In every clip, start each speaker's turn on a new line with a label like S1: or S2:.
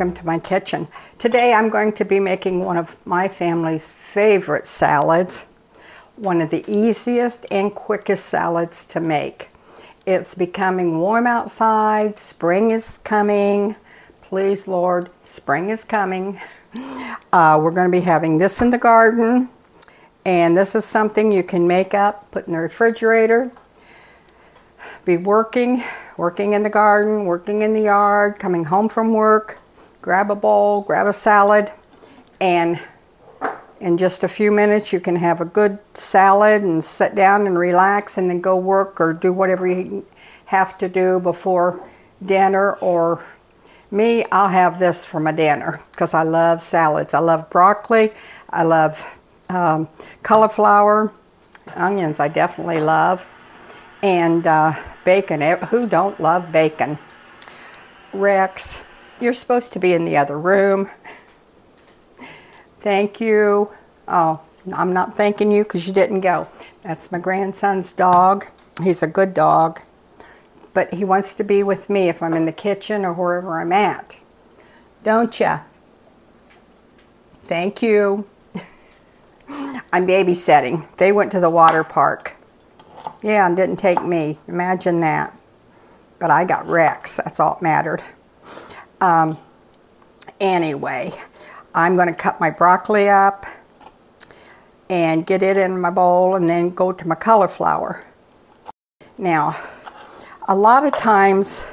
S1: Welcome to my kitchen. Today I'm going to be making one of my family's favorite salads, one of the easiest and quickest salads to make. It's becoming warm outside, spring is coming, please Lord, spring is coming. Uh, we're going to be having this in the garden, and this is something you can make up, put in the refrigerator, be working, working in the garden, working in the yard, coming home from work, grab a bowl, grab a salad, and in just a few minutes you can have a good salad and sit down and relax and then go work or do whatever you have to do before dinner or me, I'll have this for my dinner because I love salads. I love broccoli. I love um, cauliflower. Onions I definitely love. And uh, bacon. Who don't love bacon? Rex, you're supposed to be in the other room. Thank you. Oh, I'm not thanking you because you didn't go. That's my grandson's dog. He's a good dog. But he wants to be with me if I'm in the kitchen or wherever I'm at. Don't ya? Thank you. I'm babysitting. They went to the water park. Yeah, and didn't take me. Imagine that. But I got Rex. That's all that mattered. Um, anyway, I'm going to cut my broccoli up and get it in my bowl and then go to my cauliflower. Now, a lot of times,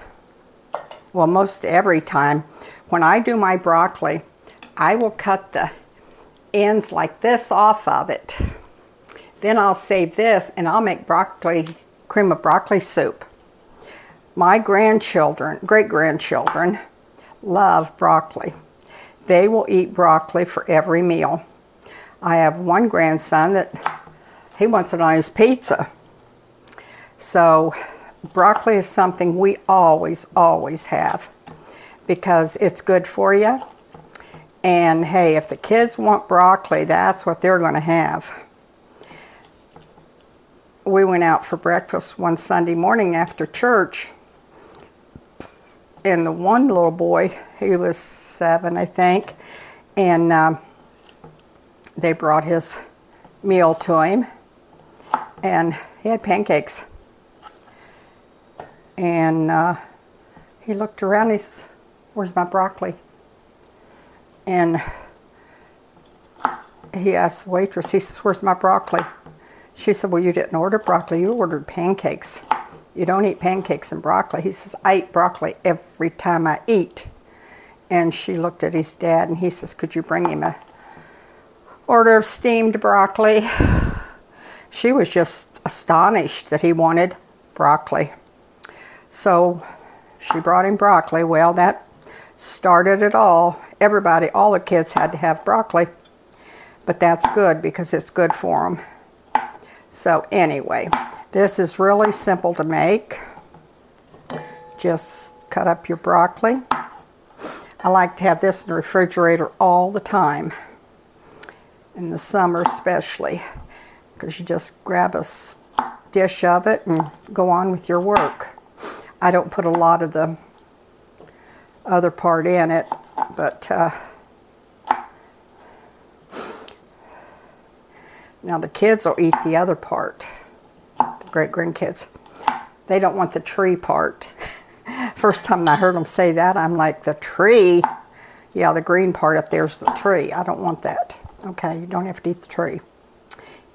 S1: well most every time, when I do my broccoli, I will cut the ends like this off of it. Then I'll save this and I'll make broccoli, cream of broccoli soup. My grandchildren, great-grandchildren, love broccoli. They will eat broccoli for every meal. I have one grandson that he wants it on his pizza. So broccoli is something we always, always have because it's good for you. And hey, if the kids want broccoli, that's what they're going to have. We went out for breakfast one Sunday morning after church and the one little boy, he was seven, I think, and um, they brought his meal to him, and he had pancakes. And uh, he looked around, he says, where's my broccoli? And he asked the waitress, he says, where's my broccoli? She said, well, you didn't order broccoli, you ordered pancakes. You don't eat pancakes and broccoli. He says, I eat broccoli every time I eat. And she looked at his dad and he says, could you bring him a order of steamed broccoli? She was just astonished that he wanted broccoli. So she brought him broccoli. Well, that started it all. Everybody, all the kids had to have broccoli. But that's good because it's good for them. So anyway, this is really simple to make. Just cut up your broccoli. I like to have this in the refrigerator all the time, in the summer especially, because you just grab a dish of it and go on with your work. I don't put a lot of the other part in it, but uh, now the kids will eat the other part great grandkids. They don't want the tree part. First time I heard them say that, I'm like, the tree? Yeah, the green part up there's the tree. I don't want that. Okay, you don't have to eat the tree.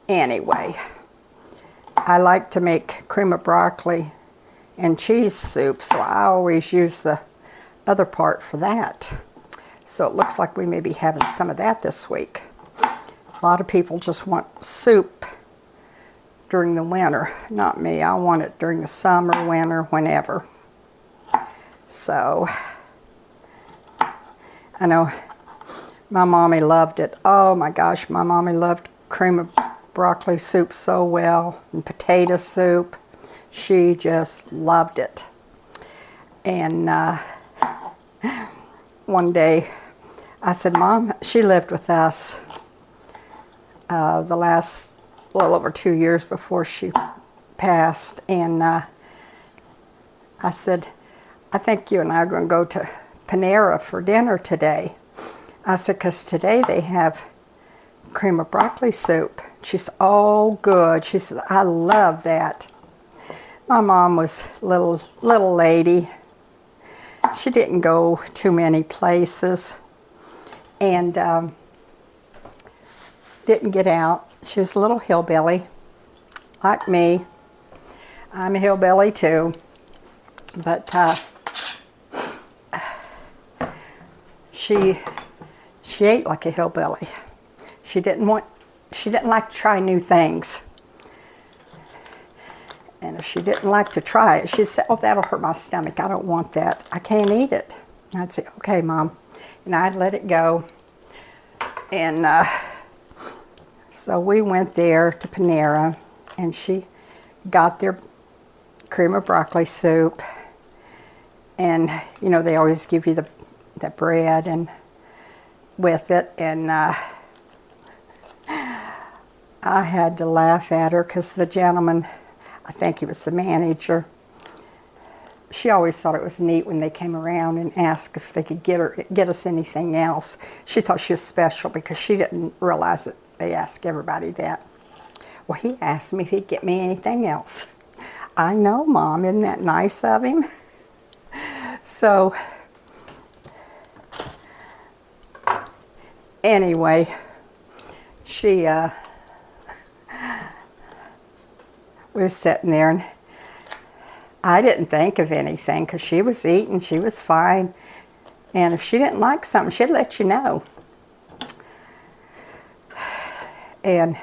S1: Anyway, I like to make cream of broccoli and cheese soup, so I always use the other part for that. So it looks like we may be having some of that this week. A lot of people just want soup during the winter. Not me. I want it during the summer, winter, whenever. So, I know my mommy loved it. Oh my gosh, my mommy loved cream of broccoli soup so well and potato soup. She just loved it. And uh, one day I said, Mom, she lived with us uh, the last little over two years before she passed. And uh, I said, I think you and I are going to go to Panera for dinner today. I said, because today they have cream of broccoli soup. She's all good. She said, I love that. My mom was little little lady. She didn't go too many places and um, didn't get out. She was a little hillbilly, like me. I'm a hillbilly too, but uh, she she ate like a hillbilly. She didn't want she didn't like to try new things. And if she didn't like to try it, she'd say, oh, that'll hurt my stomach. I don't want that. I can't eat it. And I'd say, okay, Mom. And I'd let it go. And uh, so we went there to Panera, and she got their cream of broccoli soup. And, you know, they always give you the, the bread and with it. And uh, I had to laugh at her because the gentleman I think he was the manager. She always thought it was neat when they came around and asked if they could get her get us anything else. She thought she was special because she didn't realize that they ask everybody that. Well, he asked me if he'd get me anything else. I know, Mom. Isn't that nice of him? so, anyway, she uh, was sitting there and I didn't think of anything because she was eating, she was fine. And if she didn't like something, she'd let you know. And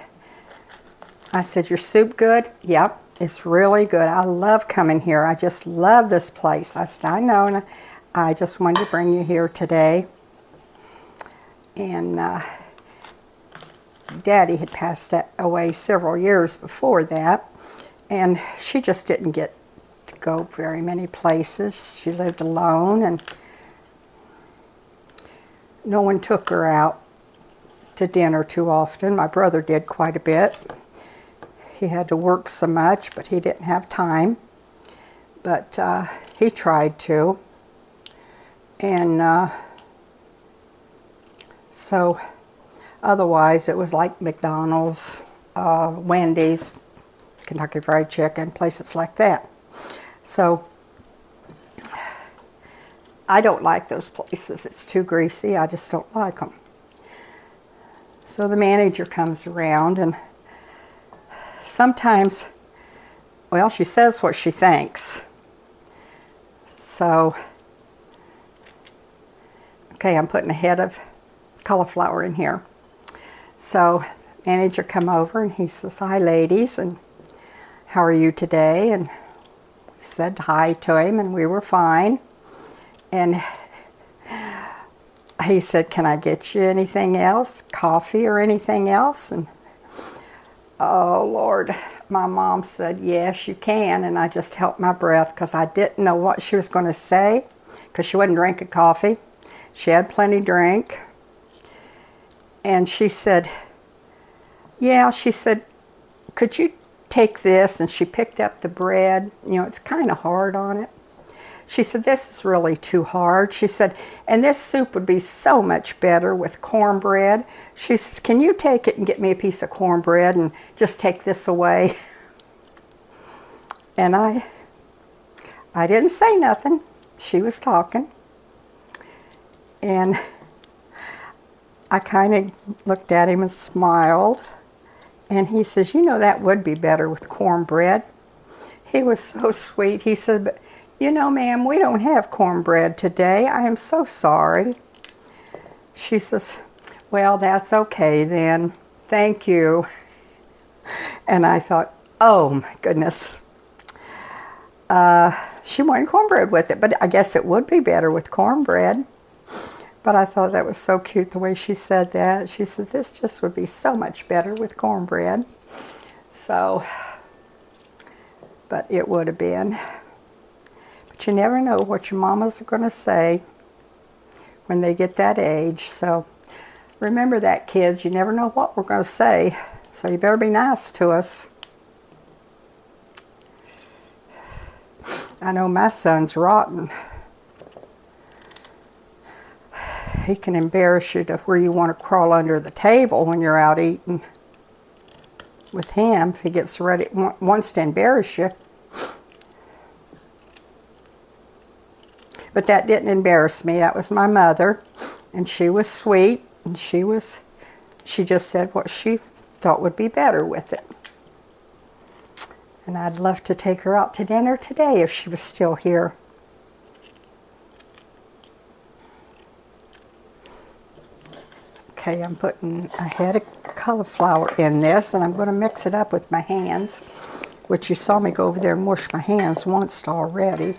S1: I said, Your soup good? Yep, it's really good. I love coming here. I just love this place. I said, I know, and I just wanted to bring you here today. And uh, Daddy had passed away several years before that. And she just didn't get to go very many places. She lived alone and no one took her out to dinner too often. My brother did quite a bit. He had to work so much, but he didn't have time. But uh, he tried to. And uh, so otherwise it was like McDonald's, uh, Wendy's, Kentucky Fried Chicken, places like that. So I don't like those places. It's too greasy. I just don't like them. So the manager comes around and sometimes, well, she says what she thinks. So, okay, I'm putting a head of cauliflower in here. So manager come over and he says, hi ladies, and how are you today? And we said hi to him and we were fine. And he said, can I get you anything else? Coffee or anything else? And oh Lord, my mom said, yes, you can. And I just held my breath because I didn't know what she was going to say because she wasn't drinking coffee. She had plenty drink. And she said, yeah, she said, could you take this, and she picked up the bread. You know, it's kind of hard on it. She said, this is really too hard. She said, and this soup would be so much better with cornbread. She says, can you take it and get me a piece of cornbread and just take this away? And I, I didn't say nothing. She was talking. And I kind of looked at him and smiled. And he says, you know, that would be better with cornbread. He was so sweet. He said, but you know, ma'am, we don't have cornbread today. I am so sorry. She says, well, that's okay then. Thank you. And I thought, oh my goodness. Uh, she wanted cornbread with it, but I guess it would be better with cornbread. But I thought that was so cute the way she said that. She said, this just would be so much better with cornbread. So, but it would have been. But you never know what your mamas are going to say when they get that age. So remember that, kids. You never know what we're going to say. So you better be nice to us. I know my son's rotten. he can embarrass you to where you want to crawl under the table when you're out eating with him if he gets ready wants to embarrass you but that didn't embarrass me. That was my mother and she was sweet and she was she just said what she thought would be better with it. And I'd love to take her out to dinner today if she was still here. Okay, I'm putting a head of cauliflower in this, and I'm going to mix it up with my hands, which you saw me go over there and wash my hands once already.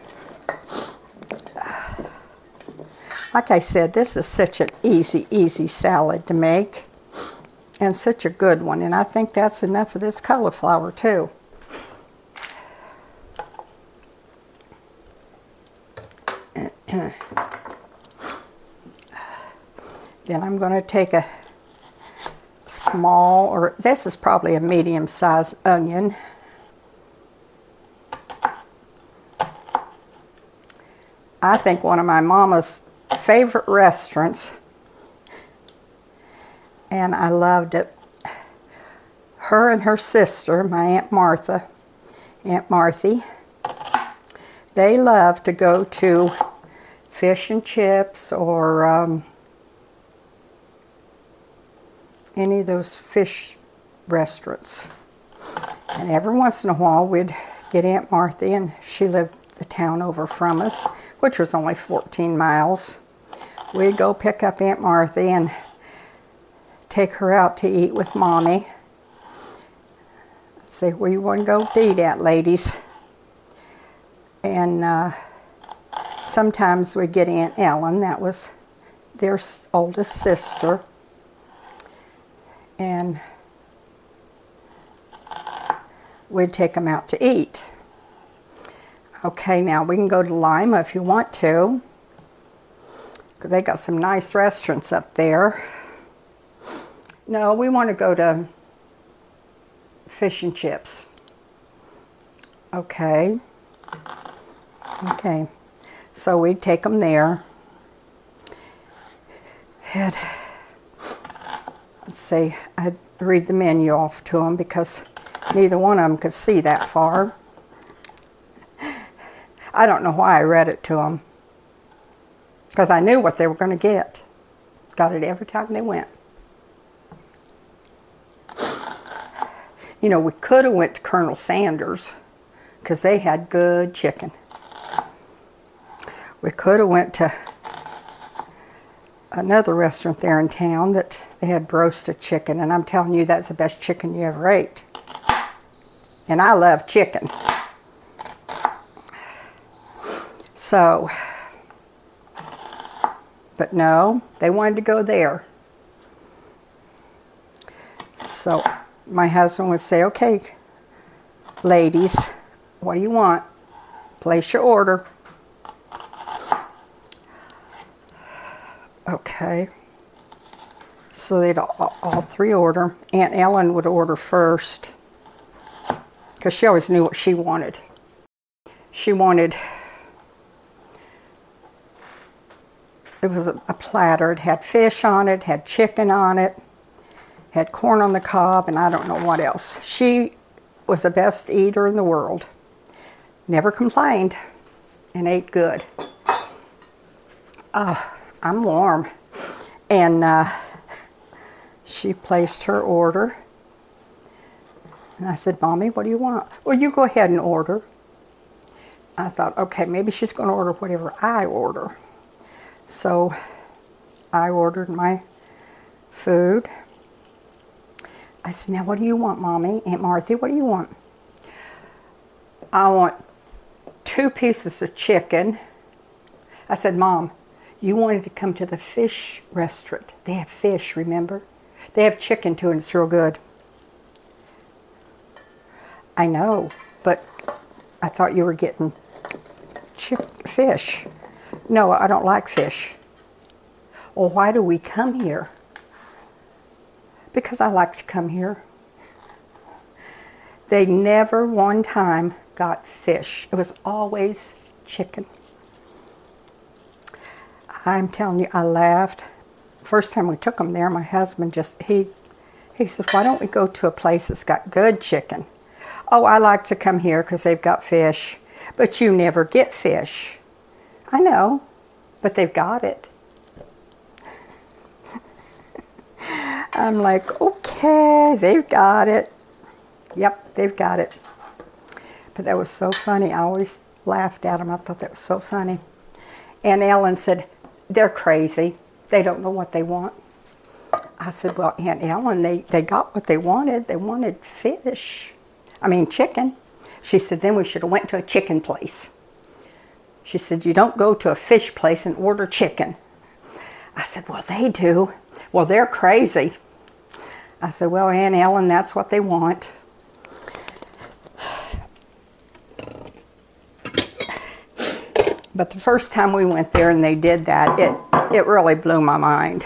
S1: Like I said, this is such an easy, easy salad to make, and such a good one, and I think that's enough of this cauliflower, too. Then I'm going to take a small, or this is probably a medium-sized onion. I think one of my mama's favorite restaurants, and I loved it. Her and her sister, my Aunt Martha, Aunt Marthy, they love to go to fish and chips or um, any of those fish restaurants. And every once in a while we'd get Aunt Martha and she lived the town over from us, which was only 14 miles. We'd go pick up Aunt Martha and take her out to eat with Mommy. Let's see where you want to go eat at, ladies. And uh, sometimes we'd get Aunt Ellen, that was their oldest sister and we'd take them out to eat. Okay, now we can go to Lima if you want to. They got some nice restaurants up there. No, we want to go to fish and chips. Okay. Okay. So we'd take them there. Had let's see, I'd read the menu off to them because neither one of them could see that far. I don't know why I read it to them because I knew what they were going to get. Got it every time they went. You know, we could have went to Colonel Sanders because they had good chicken. We could have went to another restaurant there in town that they had roasted chicken, and I'm telling you, that's the best chicken you ever ate. And I love chicken. So, but no, they wanted to go there. So my husband would say, okay, ladies, what do you want? Place your order. Okay. So they'd all, all three order. Aunt Ellen would order first because she always knew what she wanted. She wanted, it was a, a platter. It had fish on it, had chicken on it, had corn on the cob, and I don't know what else. She was the best eater in the world. Never complained and ate good. Ah. I'm warm. And uh, she placed her order. And I said, Mommy, what do you want? Well, you go ahead and order. I thought, okay, maybe she's going to order whatever I order. So I ordered my food. I said, now what do you want, Mommy? Aunt Martha, what do you want? I want two pieces of chicken. I said, Mom, you wanted to come to the fish restaurant. They have fish, remember? They have chicken too, and it's real good. I know, but I thought you were getting fish. No, I don't like fish. Well, why do we come here? Because I like to come here. They never one time got fish. It was always chicken. I'm telling you, I laughed first time we took them there, my husband just, he, he said, why don't we go to a place that's got good chicken? Oh, I like to come here because they've got fish. But you never get fish. I know, but they've got it. I'm like, okay, they've got it. Yep, they've got it. But that was so funny. I always laughed at them. I thought that was so funny. And Ellen said, they're crazy. They don't know what they want. I said, well, Aunt Ellen, they, they got what they wanted. They wanted fish. I mean, chicken. She said, then we should have went to a chicken place. She said, you don't go to a fish place and order chicken. I said, well, they do. Well, they're crazy. I said, well, Aunt Ellen, that's what they want. But the first time we went there and they did that, it, it really blew my mind.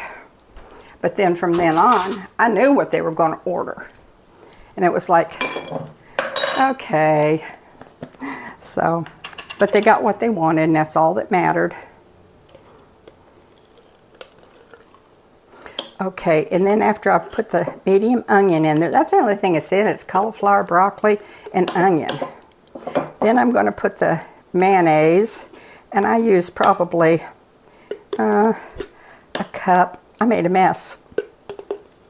S1: But then from then on, I knew what they were going to order. And it was like, okay. So, but they got what they wanted and that's all that mattered. Okay, and then after I put the medium onion in there, that's the only thing it's in. It's cauliflower, broccoli, and onion. Then I'm going to put the mayonnaise, and I use probably uh, a cup. I made a mess.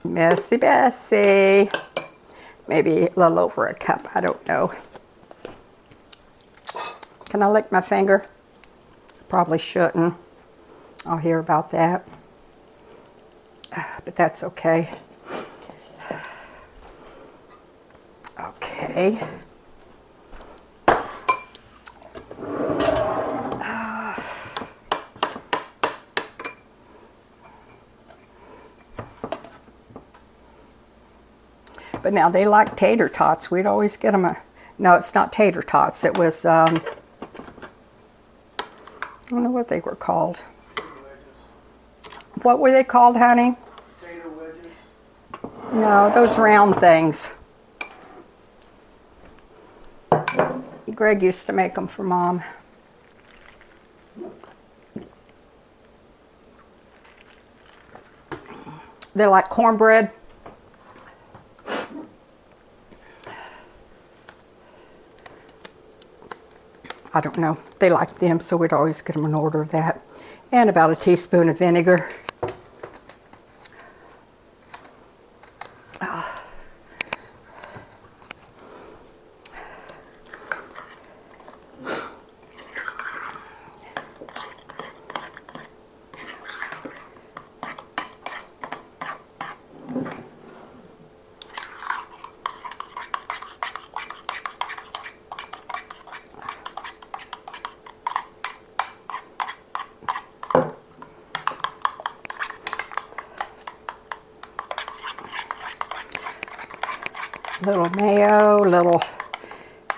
S1: Messy Bessie. Maybe a little over a cup, I don't know. Can I lick my finger? Probably shouldn't. I'll hear about that. But that's okay. Okay. But now they like tater tots. We'd always get them a, no, it's not tater tots. It was, um, don't know what they were called. What were they called, honey? No, those round things. Greg used to make them for mom. They're like cornbread. I don't know. They like them, so we'd always get them an order of that. And about a teaspoon of vinegar. Little mayo, little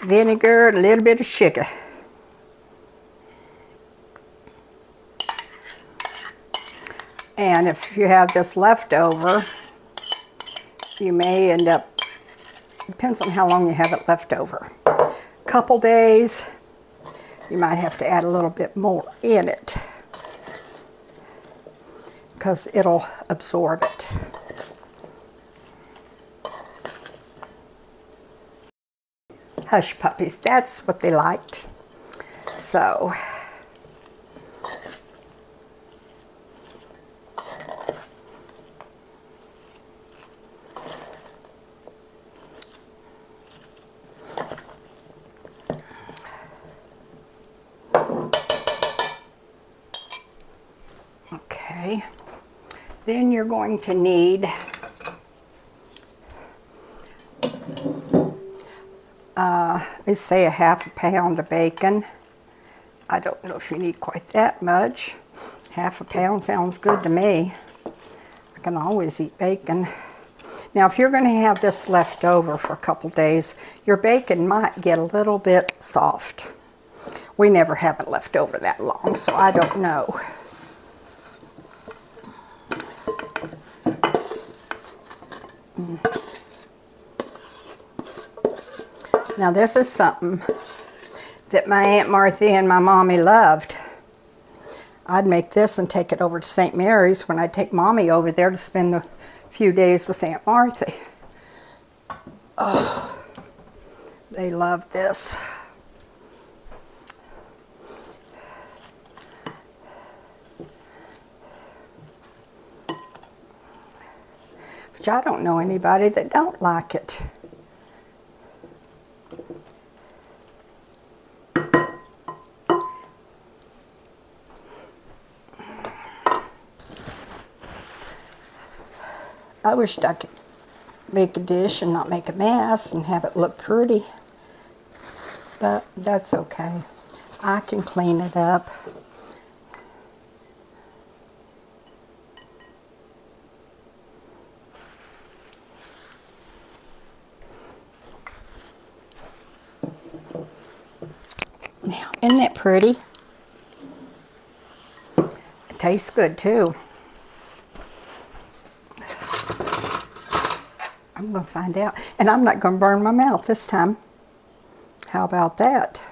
S1: vinegar, a little bit of sugar. And if you have this left over, you may end up, depends on how long you have it left over. A couple days, you might have to add a little bit more in it because it'll absorb it. Hush puppies. That's what they liked. So, okay. Then you're going to need they say a half a pound of bacon. I don't know if you need quite that much. Half a pound sounds good to me. I can always eat bacon. Now, if you're going to have this left over for a couple days, your bacon might get a little bit soft. We never have it left over that long, so I don't know. Mm. Now this is something that my Aunt Martha and my mommy loved. I'd make this and take it over to St. Mary's when I take Mommy over there to spend the few days with Aunt Martha. Oh, they love this. Which I don't know anybody that don't like it. I wish I could make a dish and not make a mess and have it look pretty. But that's okay. I can clean it up. Now, isn't that pretty? It tastes good too. I'm going to find out. And I'm not going to burn my mouth this time. How about that?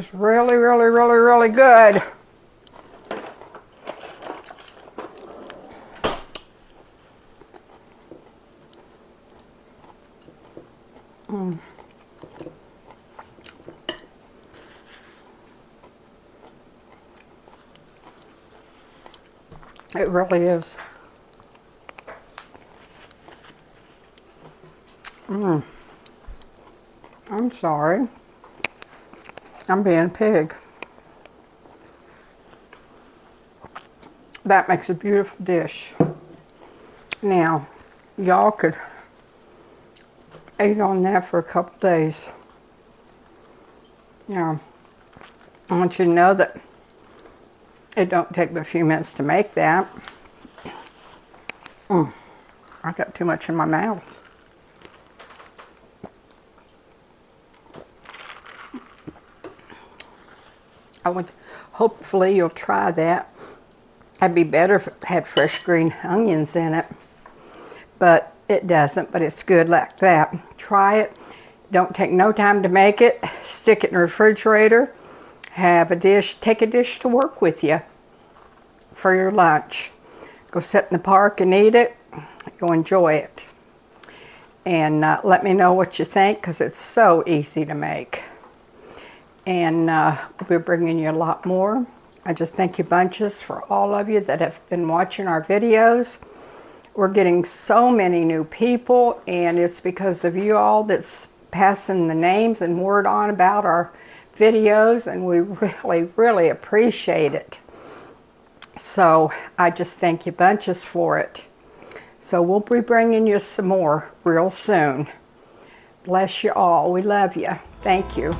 S1: Is really, really, really, really good. Mm. It really is. Mm. I'm sorry. I'm being pig. That makes a beautiful dish. Now, y'all could eat on that for a couple days. Yeah. I want you to know that it don't take but a few minutes to make that. Mm. I got too much in my mouth. I would, hopefully you'll try that. It'd be better if it had fresh green onions in it, but it doesn't, but it's good like that. Try it. Don't take no time to make it. Stick it in the refrigerator. Have a dish, take a dish to work with you for your lunch. Go sit in the park and eat it. You'll enjoy it. And uh, let me know what you think because it's so easy to make and uh, we'll be bringing you a lot more. I just thank you bunches for all of you that have been watching our videos. We're getting so many new people and it's because of you all that's passing the names and word on about our videos and we really, really appreciate it. So I just thank you bunches for it. So we'll be bringing you some more real soon. Bless you all. We love you. Thank you.